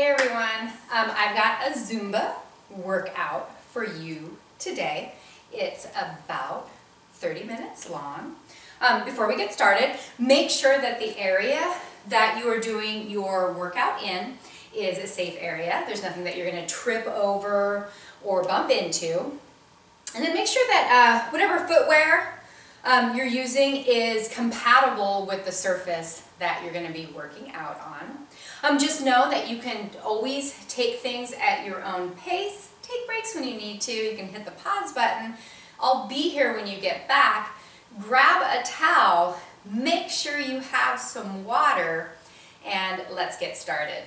Hey everyone, um, I've got a Zumba workout for you today. It's about 30 minutes long. Um, before we get started, make sure that the area that you are doing your workout in is a safe area. There's nothing that you're going to trip over or bump into. And then make sure that uh, whatever footwear um, you're using is compatible with the surface that you're going to be working out on. Um, just know that you can always take things at your own pace. Take breaks when you need to. You can hit the pause button. I'll be here when you get back. Grab a towel. Make sure you have some water. And let's get started.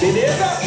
Beleza?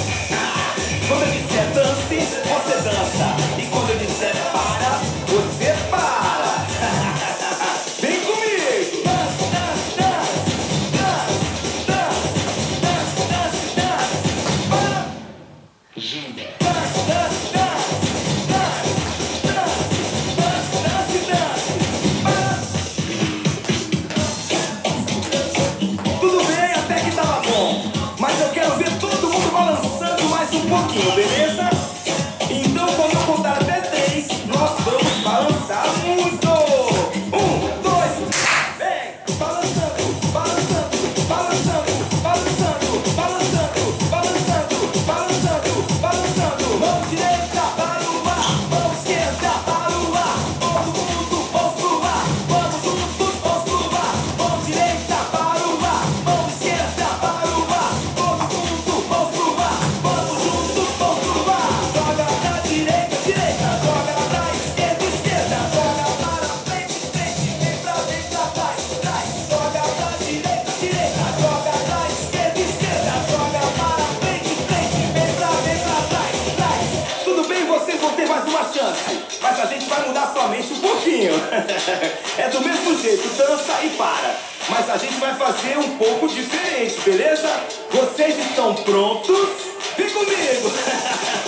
É do mesmo jeito, dança e para. Mas a gente vai fazer um pouco diferente, beleza? Vocês estão prontos? Vem comigo!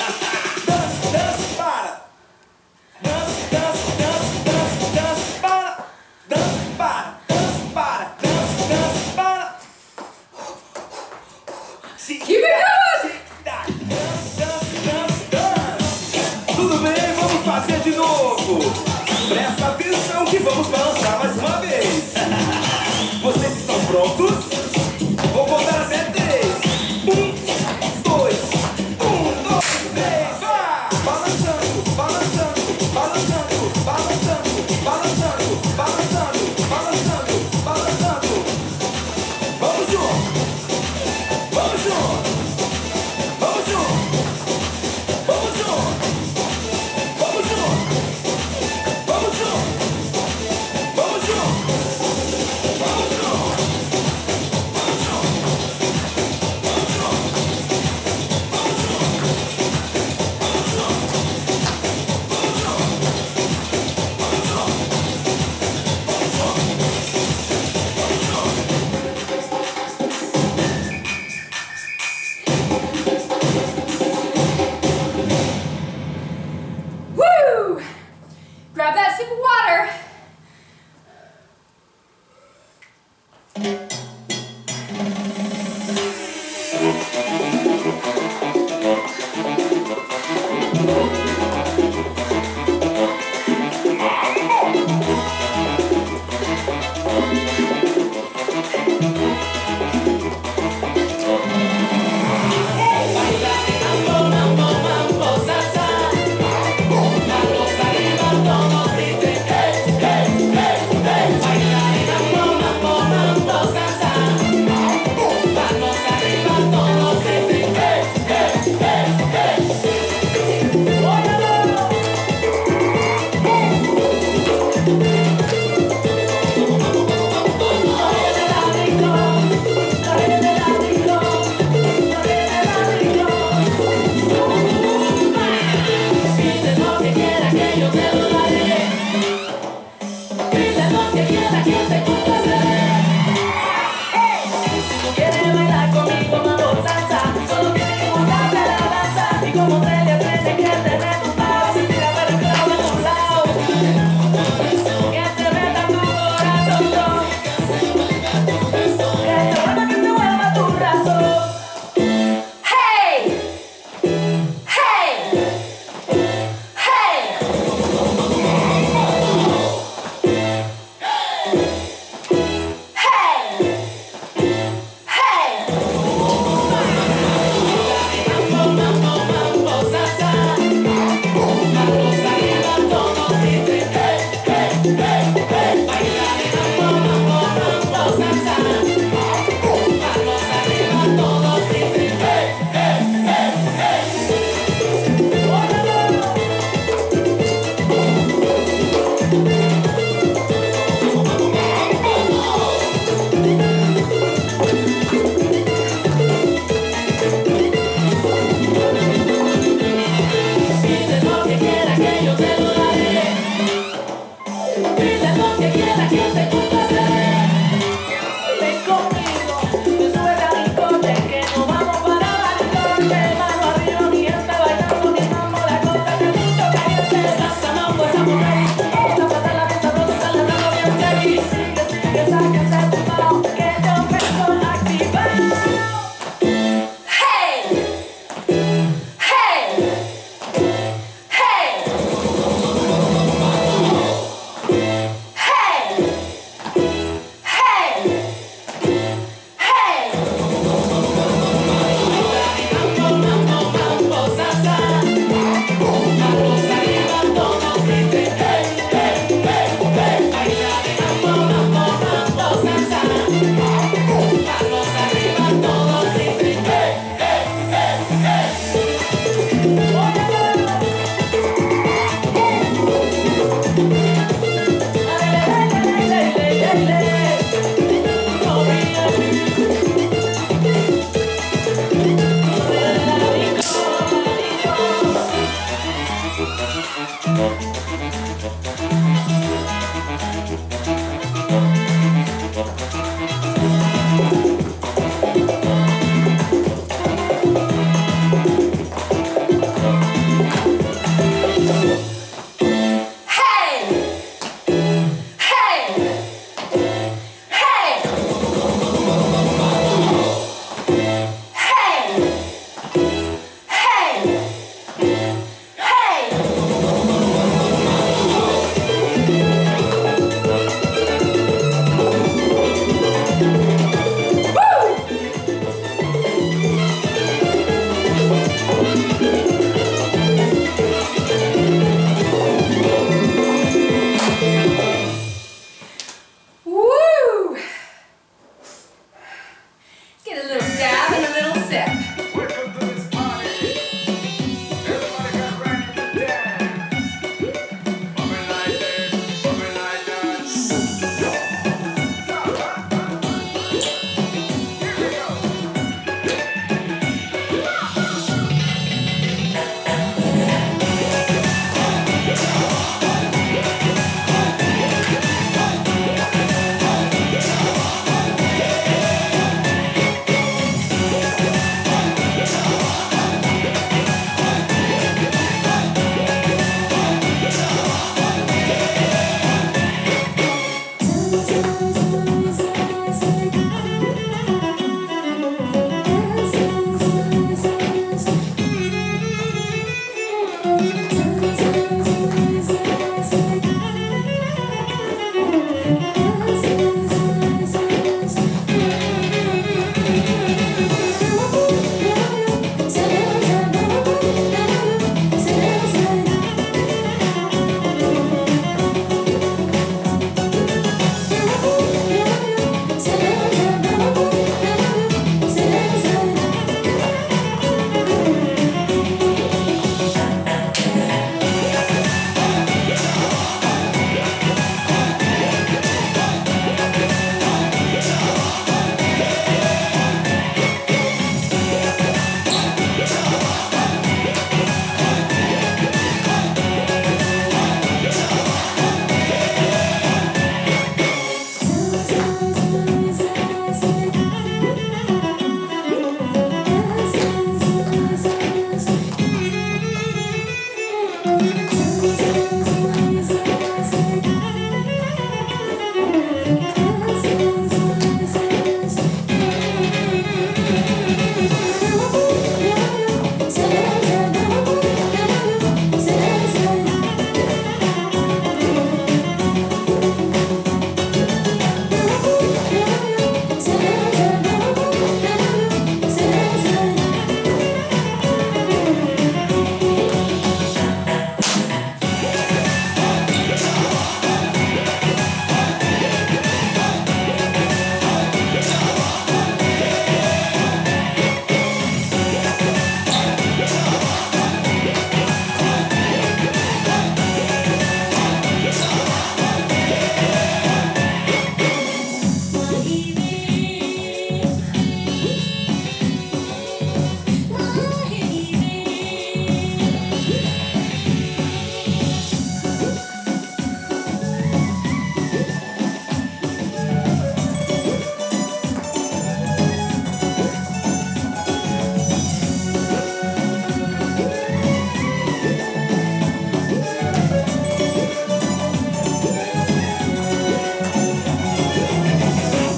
Russia!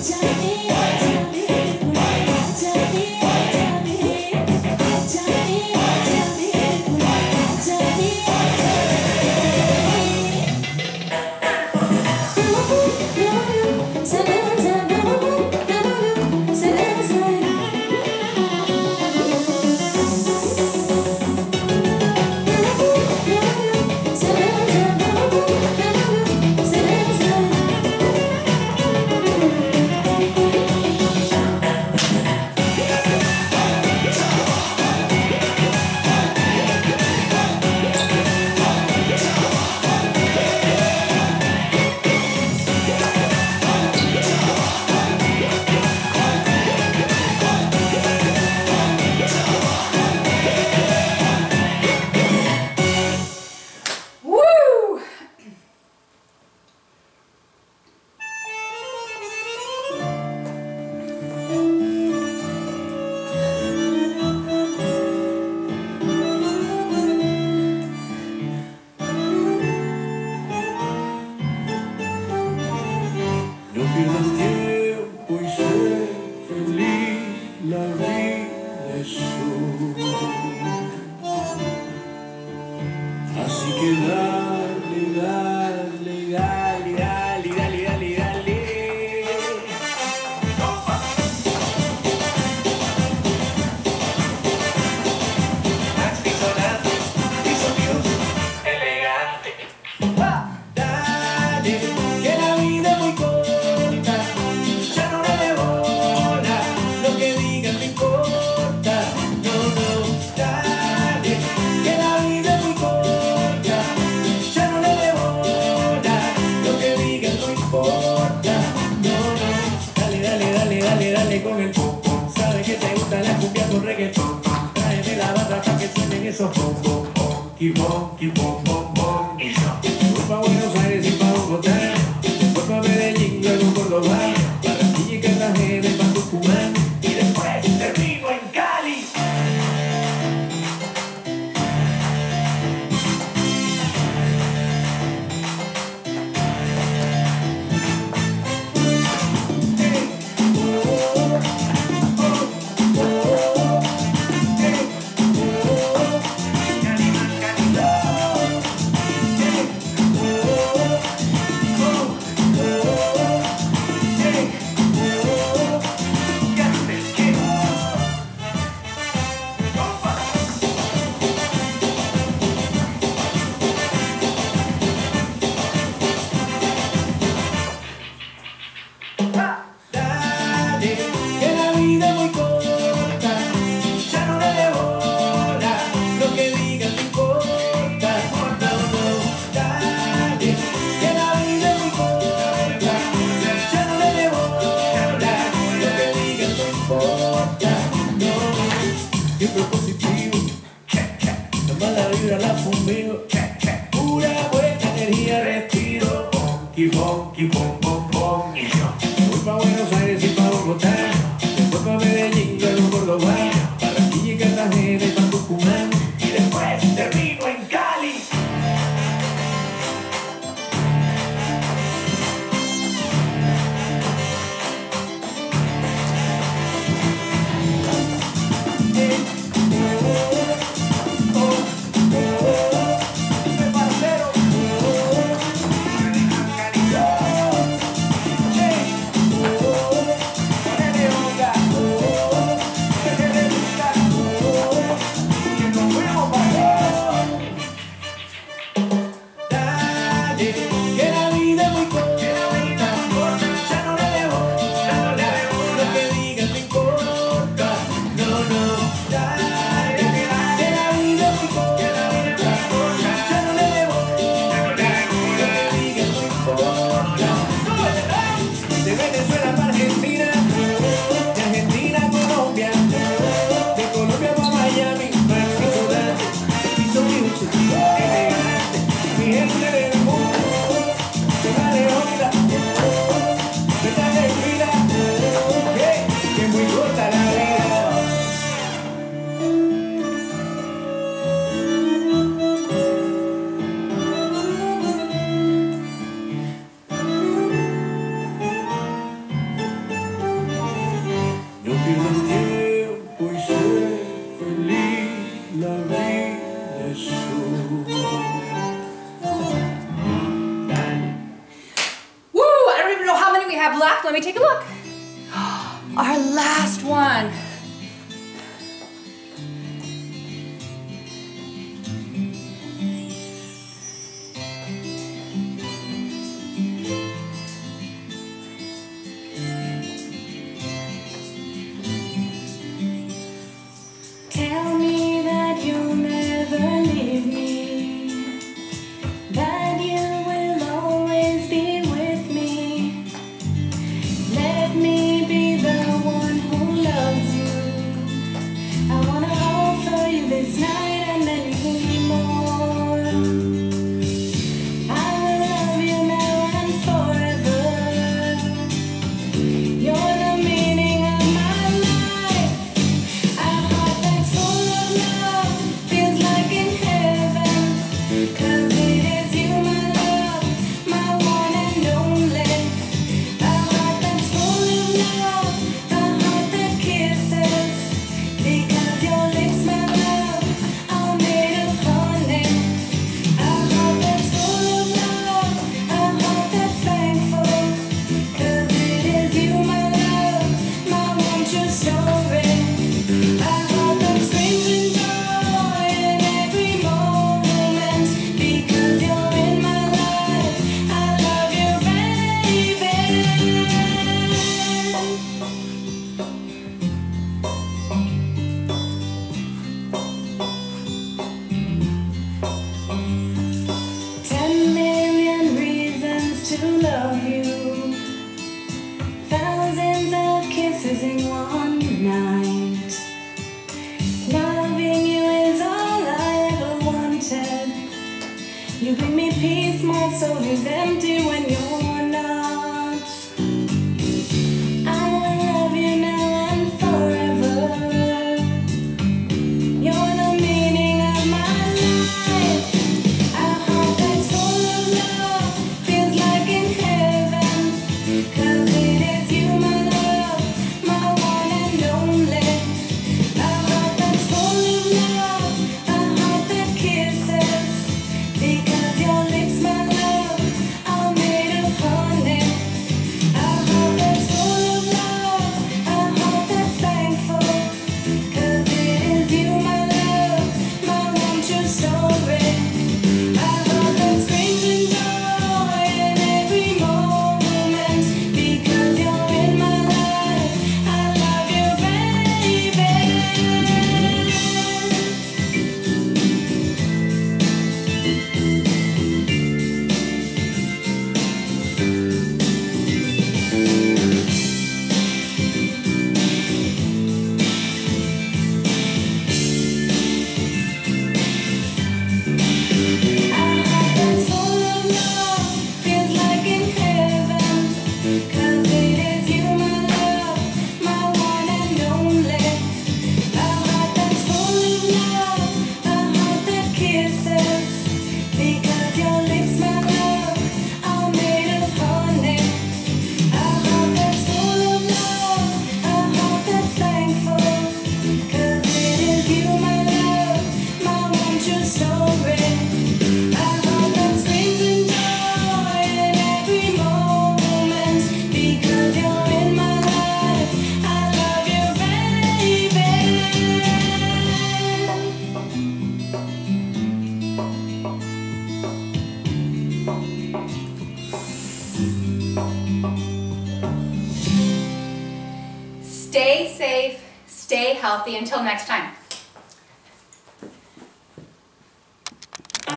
Just It's a honky, honky. have left? Let me take a look. Our last one.